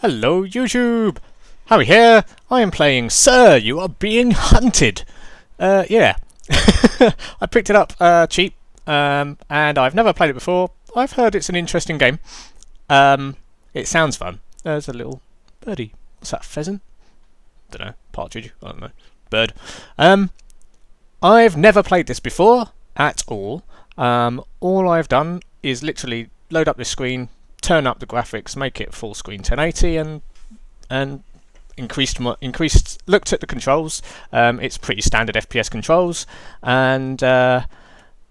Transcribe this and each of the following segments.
Hello YouTube! how are Harry here, I am playing Sir, You Are Being Hunted! Uh, yeah. I picked it up uh, cheap, um, and I've never played it before. I've heard it's an interesting game. Um, it sounds fun. There's a little birdie. What's that, pheasant? Don't know, partridge, I don't know. Bird. Um, I've never played this before, at all. Um, all I've done is literally load up this screen, turn up the graphics, make it full screen 1080, and and increased increased looked at the controls. Um, it's pretty standard FPS controls, and uh,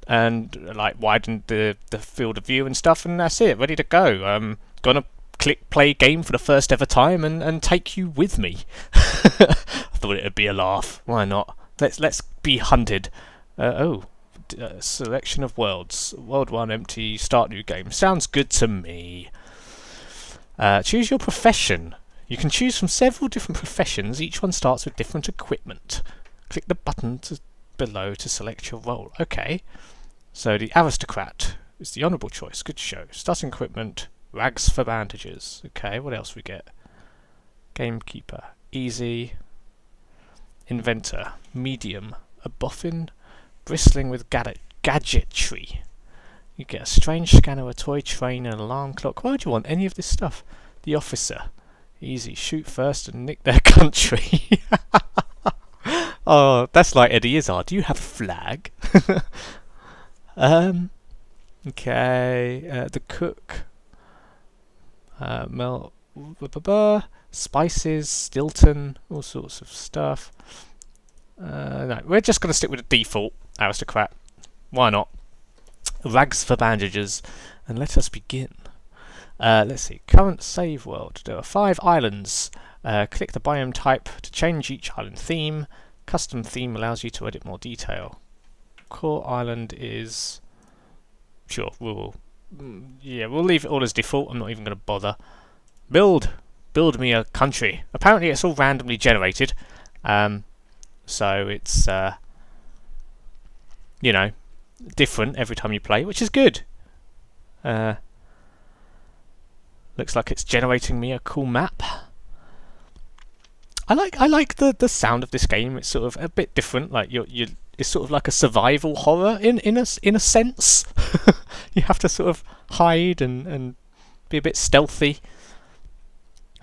and like widened the the field of view and stuff, and that's it, ready to go. Um, gonna click play game for the first ever time and and take you with me. I thought it'd be a laugh. Why not? Let's let's be hunted. Uh, oh, uh, selection of worlds. World 1 empty, start new game. Sounds good to me. Uh, choose your profession. You can choose from several different professions. Each one starts with different equipment. Click the button to below to select your role. Okay. So the aristocrat is the honourable choice. Good show. Starting equipment. Rags for bandages. Okay, what else we get? Gamekeeper. Easy. Inventor. Medium. A boffin bristling with gadget gadgetry. You get a strange scanner, a toy train, an alarm clock. Why do you want any of this stuff? The officer. Easy. Shoot first and nick their country. oh, that's like Eddie Izzard. Do you have a flag? um. Okay. Uh, the cook. Uh. Spices, Stilton, all sorts of stuff. Uh, no, we're just going to stick with the default aristocrat. Why not? Rags for bandages. And let us begin. Uh, let's see. Current save world. There are five islands. Uh, click the biome type to change each island theme. Custom theme allows you to edit more detail. Core island is... Sure, we'll... Mm, yeah, we'll leave it all as default. I'm not even going to bother. Build! Build me a country. Apparently it's all randomly generated. Um, so it's... Uh, you know, different every time you play, which is good. Uh, looks like it's generating me a cool map. I like I like the the sound of this game. It's sort of a bit different. Like you you it's sort of like a survival horror in in a in a sense. you have to sort of hide and and be a bit stealthy.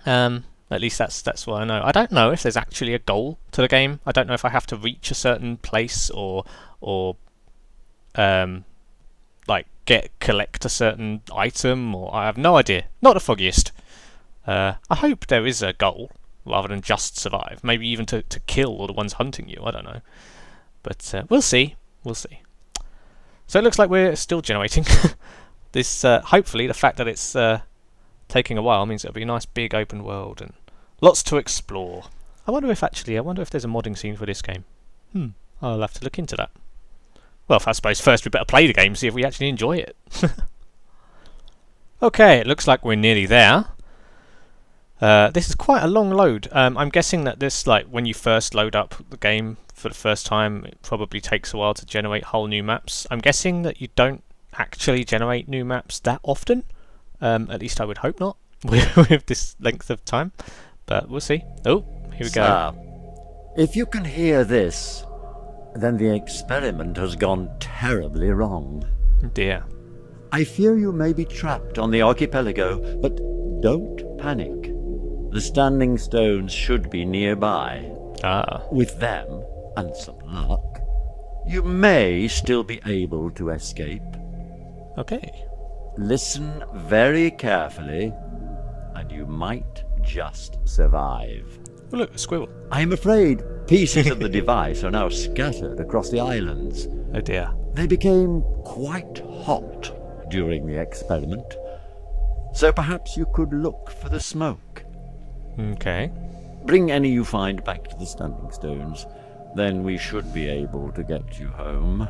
Um, at least that's that's what I know. I don't know if there's actually a goal to the game. I don't know if I have to reach a certain place or or um, like get collect a certain item, or I have no idea. Not the foggiest. Uh, I hope there is a goal rather than just survive. Maybe even to, to kill all the ones hunting you. I don't know. But uh, we'll see. We'll see. So it looks like we're still generating. this uh, hopefully the fact that it's uh, taking a while means it'll be a nice big open world and lots to explore. I wonder if actually I wonder if there's a modding scene for this game. Hmm. I'll have to look into that. Well, I suppose first we better play the game, see if we actually enjoy it. okay, it looks like we're nearly there. Uh, this is quite a long load. Um, I'm guessing that this, like, when you first load up the game for the first time, it probably takes a while to generate whole new maps. I'm guessing that you don't actually generate new maps that often. Um, at least I would hope not with this length of time. But we'll see. Oh, here we go. if you can hear this, then the experiment has gone terribly wrong. Dear. I fear you may be trapped on the archipelago, but don't panic. The standing stones should be nearby. Ah. With them, and some luck, you may still be able to escape. Okay. Listen very carefully, and you might just survive. Oh, look, a squirrel. I'm afraid pieces of the device are now scattered across the islands. Oh dear. They became quite hot during the experiment, so perhaps you could look for the smoke. Okay. Bring any you find back to the Standing Stones, then we should be able to get you home.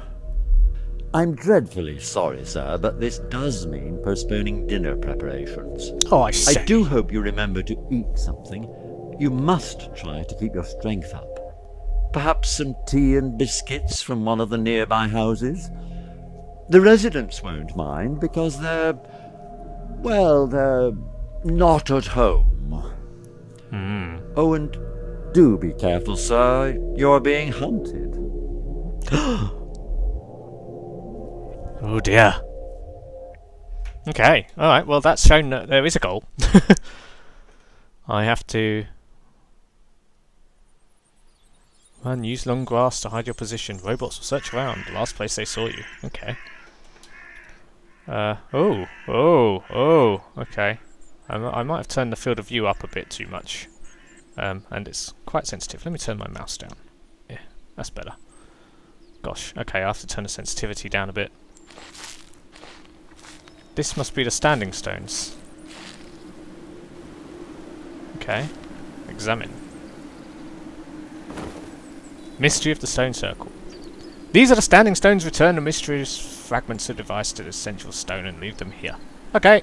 I'm dreadfully sorry, sir, but this does mean postponing dinner preparations. Oh, I see. I do hope you remember to eat something you must try to keep your strength up. Perhaps some tea and biscuits from one of the nearby houses. The residents won't mind because they're, well, they're not at home Hmm. Oh, and do be careful, sir. You're being hunted. oh dear. Okay, alright, well that's shown that there is a goal. I have to... Man, use long grass to hide your position. Robots will search around. The last place they saw you. Okay. Uh, oh, oh, oh, okay. I, I might have turned the field of view up a bit too much. Um, and it's quite sensitive. Let me turn my mouse down. Yeah, that's better. Gosh, okay, I have to turn the sensitivity down a bit. This must be the standing stones. Okay. Examine. Mystery of the Stone Circle. These are the standing stones. Return the mysterious fragments of the device to the central stone and leave them here. Okay.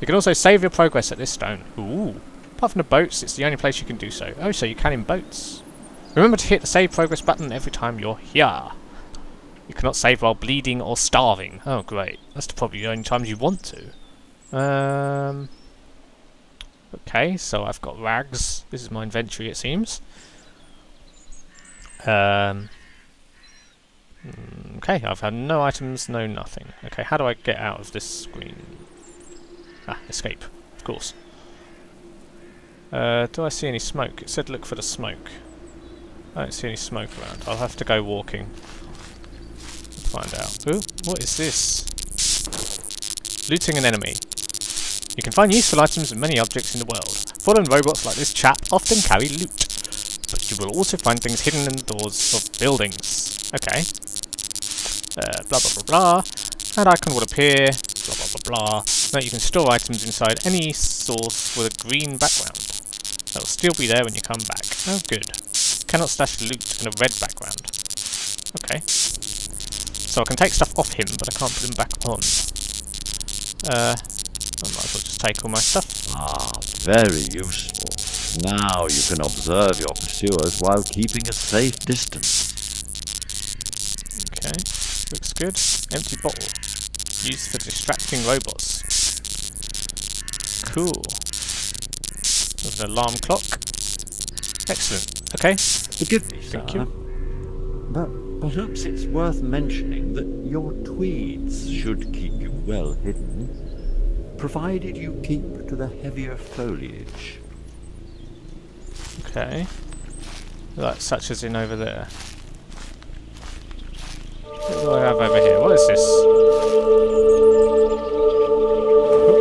You can also save your progress at this stone. Ooh. Apart from the boats, it's the only place you can do so. Oh, so you can in boats. Remember to hit the save progress button every time you're here. You cannot save while bleeding or starving. Oh, great. That's probably the only times you want to. Um, okay, so I've got rags. This is my inventory, it seems. Um, hmm, okay, I've had no items, no nothing. Okay, how do I get out of this screen? Ah, escape, of course. Uh, do I see any smoke? It said look for the smoke. I don't see any smoke around. I'll have to go walking To find out. Ooh, what is this? Looting an enemy. You can find useful items and many objects in the world. Fallen robots like this chap often carry loot. You will also find things hidden in the doors of buildings. Okay. Uh, blah blah blah blah. An icon will appear. Blah blah blah blah. Now you can store items inside any source with a green background. That will still be there when you come back. Oh good. Cannot stash loot in a red background. Okay. So I can take stuff off him, but I can't put him back on. Uh, I might as well just take all my stuff. Ah, very useful. Now you can observe your pursuers while keeping a safe distance. Okay, looks good. Empty bottle. Used for distracting robots. Cool. There's an alarm clock. Excellent. Okay. Forgive me, Thank sir. you. But Perhaps it's worth mentioning that your tweeds should keep you well hidden, provided you keep to the heavier foliage. Okay. Like such as in over there. What do I have over here? What is this?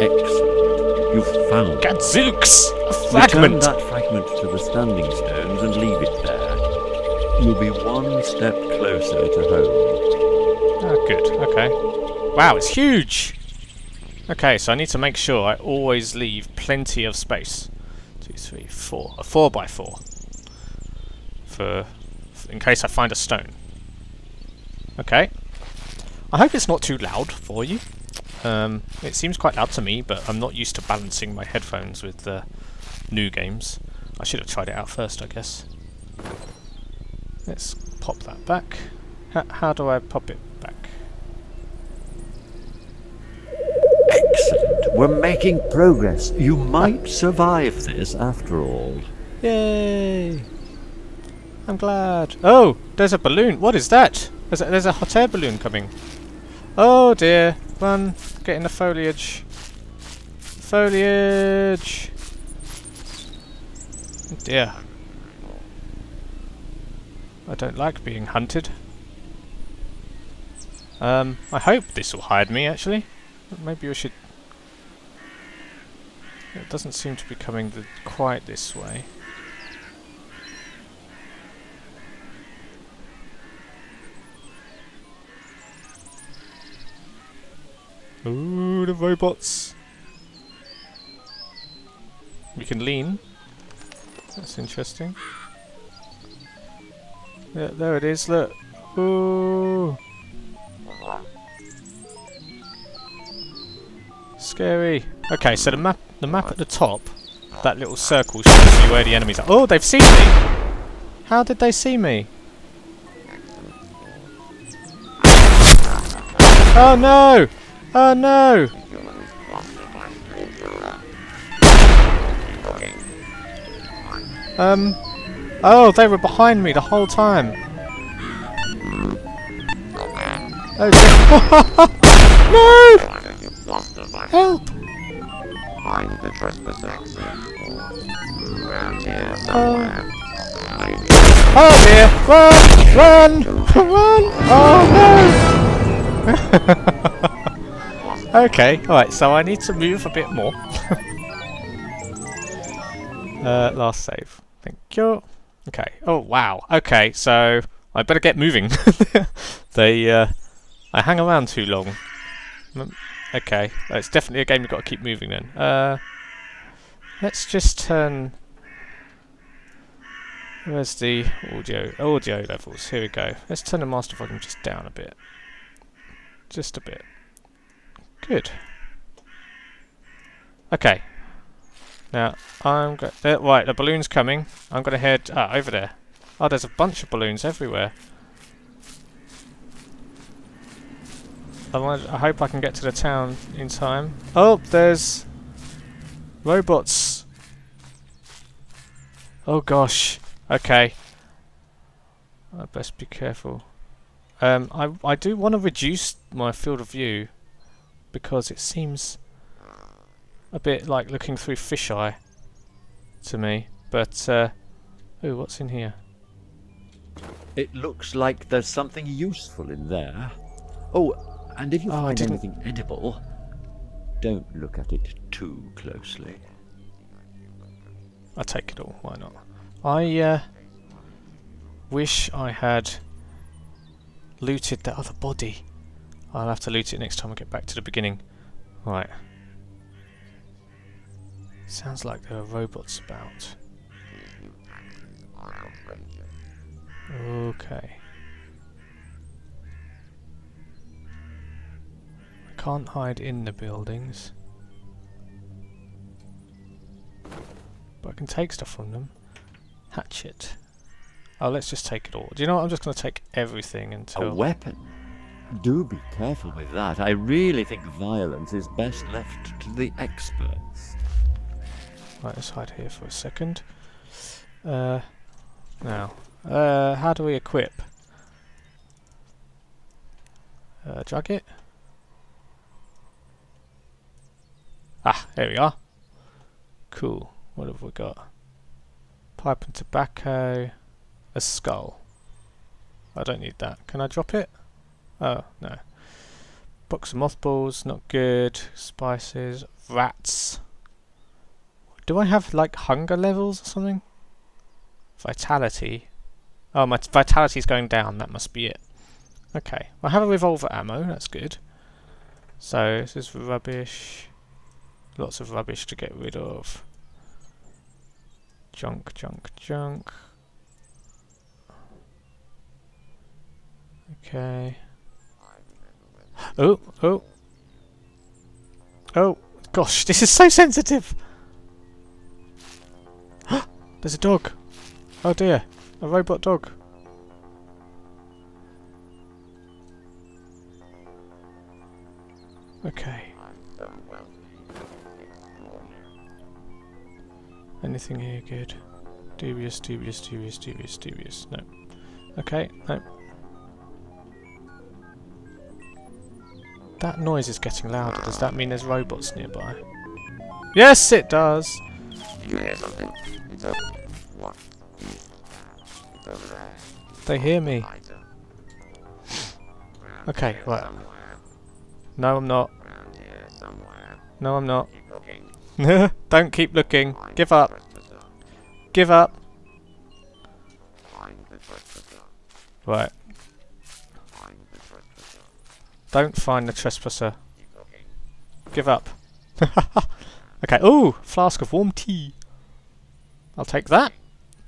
Excellent. You've found Gadzooks! A fragment! Return that fragment to the standing stones and leave it there. You'll be one step closer to home. Ah, good. Okay. Wow, it's huge! Okay, so I need to make sure I always leave plenty of space. Two, three, four. A four by four. For, in case I find a stone. Okay. I hope it's not too loud for you. Um, it seems quite loud to me, but I'm not used to balancing my headphones with the new games. I should have tried it out first, I guess. Let's pop that back. H how do I pop it We're making progress. You might survive this after all. Yay! I'm glad. Oh, there's a balloon. What is that? There's a, there's a hot air balloon coming. Oh dear. Run. Get in the foliage. Foliage. Oh dear. I don't like being hunted. Um, I hope this will hide me, actually. Maybe we should... It doesn't seem to be coming quite this way. Ooh, the robots! We can lean. That's interesting. Yeah, there it is, look. Ooh. Scary. Okay, so the map the map at the top, that little circle shows you where the enemies are. Oh, they've seen me! How did they see me? Oh no! Oh no! Um. Oh, they were behind me the whole time. Oh, no! Help! Find the trespasser. Around here Oh. somewhere. Oh dear! Run! Run! Run! Oh no! okay, alright, so I need to move a bit more. uh, last save. Thank you. Okay. Oh wow. Okay, so I better get moving. they, uh, I hang around too long. Okay, it's definitely a game you've got to keep moving then. Uh, let's just turn Where's the audio audio levels? Here we go. Let's turn the master volume just down a bit. Just a bit. Good. Okay. Now I'm go uh, right. The balloon's coming. I'm gonna head ah, over there. Oh, there's a bunch of balloons everywhere. I, want, I hope I can get to the town in time. Oh, there's robots. Oh gosh. Okay. I best be careful. Um, I I do want to reduce my field of view because it seems a bit like looking through fisheye to me. But uh, ooh, what's in here? It looks like there's something useful in there. Oh, and if you Oh, I find didn't- anything edible, don't look at it too closely. I take it all. Why not? I uh, wish I had looted that other body. I'll have to loot it next time I get back to the beginning. Right. Sounds like there are robots about. Okay. Can't hide in the buildings. But I can take stuff from them. Hatchet. Oh, let's just take it all. Do you know what? I'm just going to take everything until... A weapon? Do be careful with that. I really think violence is best left to the experts. Right, let's hide here for a second. Uh, now, uh, how do we equip? Uh, drag it. Ah, there we are. Cool. What have we got? Pipe and tobacco. A skull. I don't need that. Can I drop it? Oh, no. Box of mothballs, not good. Spices. Rats. Do I have like hunger levels or something? Vitality. Oh, my vitality's going down. That must be it. Okay. I have a revolver ammo. That's good. So this is rubbish. Lots of rubbish to get rid of. Junk, junk, junk. Okay. Oh, oh. Oh, gosh, this is so sensitive. There's a dog. Oh dear, a robot dog. Okay. Anything here good? Dubious, dubious, dubious, dubious, dubious. No. Okay, no. That noise is getting louder. Does that mean there's robots nearby? Yes, it does. You hear something? It's over. What? It's over there. They hear me. Okay, right. No, I'm not. No, I'm not. Don't keep looking. Give up. Give up. Right. Don't find the trespasser. Give up. okay. Ooh, flask of warm tea. I'll take that.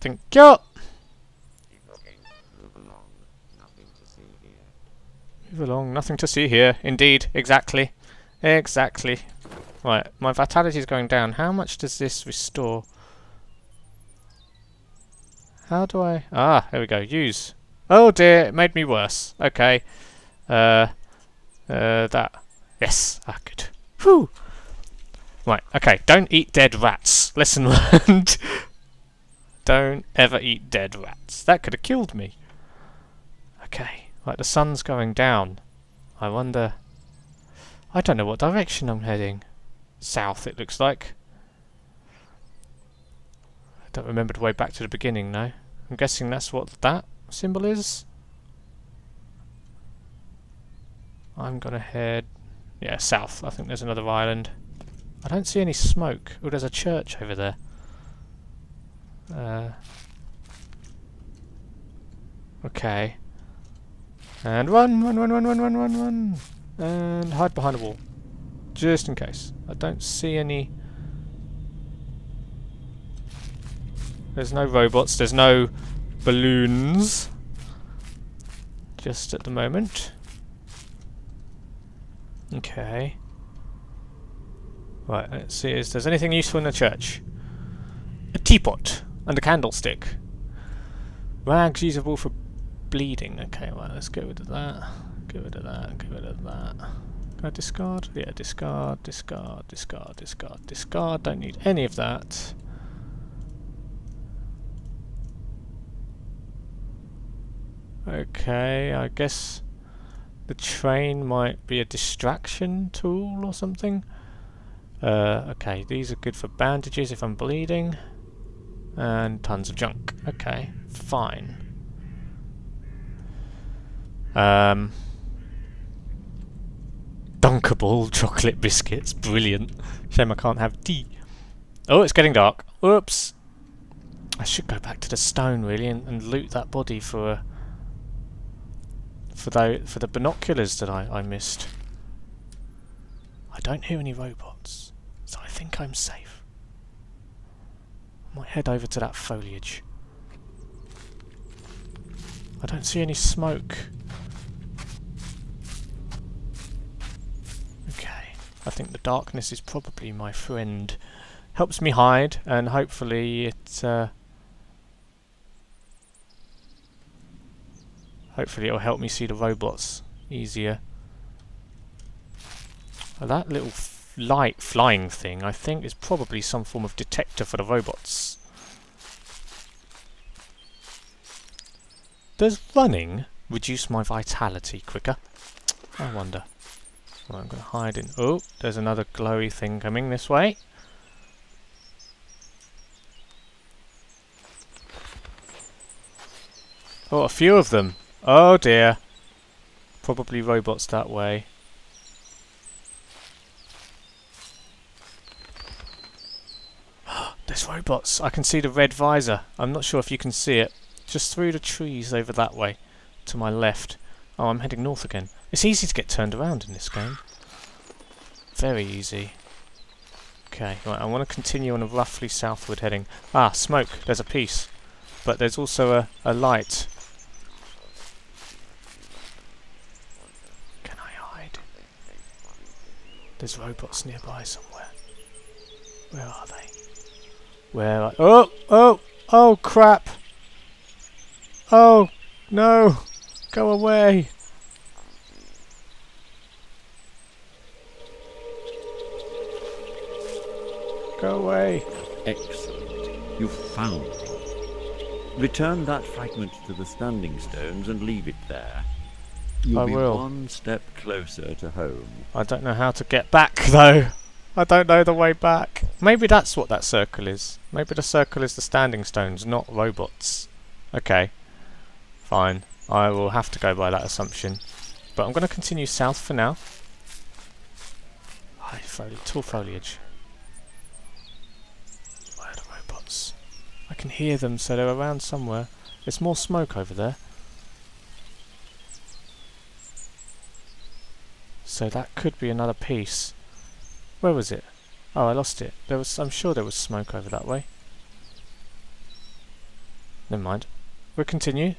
Thank you. Move along. Nothing to see here. Indeed. Exactly. Exactly. Right. My vitality is going down. How much does this restore? How do I... Ah, there we go. Use. Oh dear, it made me worse. Okay. Uh, uh, that. Yes. Ah, good. Whew. Right, okay, don't eat dead rats. Lesson learned. don't ever eat dead rats. That could have killed me. Okay, right, the sun's going down. I wonder... I don't know what direction I'm heading. South, it looks like. I don't remember the way back to the beginning now. I'm guessing that's what that symbol is. I'm gonna head... Yeah, south. I think there's another island. I don't see any smoke. Oh, there's a church over there. Uh, okay. And run, run, run, run, run, run, run, run. And hide behind a wall. Just in case. I don't see any... There's no robots, there's no balloons. Just at the moment. Okay. Right, let's see if there's anything useful in the church. A teapot and a candlestick. Rags usable for bleeding. Okay, right, let's get rid of that. Get rid of that, get rid of that. Can I discard? Yeah, discard, discard, discard, discard, discard. Don't need any of that. Okay, I guess the train might be a distraction tool or something. Uh, okay, these are good for bandages if I'm bleeding. And tons of junk. Okay, fine. Um, dunkable chocolate biscuits. Brilliant. Shame I can't have tea. Oh, it's getting dark. Whoops. I should go back to the stone really and, and loot that body for for the for the binoculars that I, I missed. I don't hear any robots, so I think I'm safe. I might head over to that foliage. I don't see any smoke. Okay, I think the darkness is probably my friend. Helps me hide, and hopefully it uh, Hopefully it'll help me see the robots easier. Well, that little light flying thing I think is probably some form of detector for the robots. Does running reduce my vitality quicker? I wonder. I'm going to hide in... Oh, there's another glowy thing coming this way. Oh, a few of them. Oh dear. Probably robots that way. There's robots. I can see the red visor. I'm not sure if you can see it. Just through the trees over that way. To my left. Oh, I'm heading north again. It's easy to get turned around in this game. Very easy. Okay, right, I want to continue on a roughly southward heading. Ah, smoke. There's a piece. But there's also a, a light Can I hide? There's robots nearby somewhere. Where are they? Where are... Oh! Oh! Oh, crap! Oh! No! Go away! Go away! Excellent. You've found it. Return that fragment to the standing stones and leave it there. You'll I be will. one step closer to home. I don't know how to get back though. I don't know the way back. Maybe that's what that circle is. Maybe the circle is the standing stones, not robots. Okay. Fine. I will have to go by that assumption. But I'm going to continue south for now. High foliage, tall foliage. I can hear them, so they're around somewhere. There's more smoke over there. So that could be another piece. Where was it? Oh, I lost it. There was. I'm sure there was smoke over that way. Never mind. We'll continue.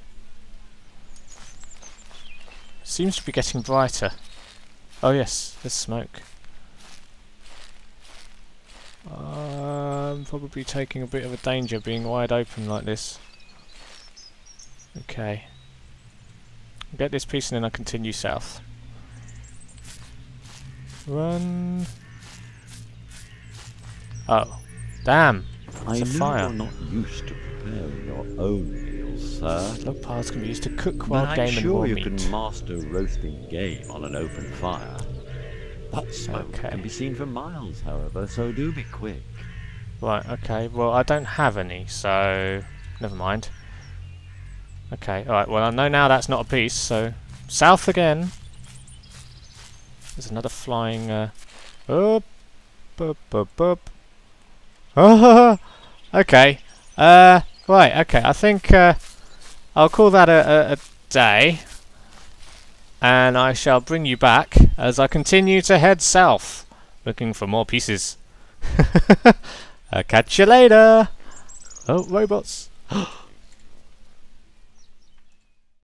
Seems to be getting brighter. Oh yes, there's smoke. I'm probably taking a bit of a danger being wide open like this. Okay. Get this piece and then I continue south. Run. Oh. Damn. I It's a know fire. you're not used to preparing your own meals, sir. Log piles can be used to cook wild But wild I'm game and sure you meat. can master roasting game on an open fire. That smoke Okay. can be seen for miles, however, so do be quick. Right, okay. Well, I don't have any, so... Never mind. Okay, alright. Well, I know now that's not a piece, so... South again. There's another flying, uh... Up, up, up, up. Okay. Uh, right, okay. I think, uh... I'll call that a, a, a day. And I shall bring you back as I continue to head south, looking for more pieces. I'll catch you later. Oh, robots.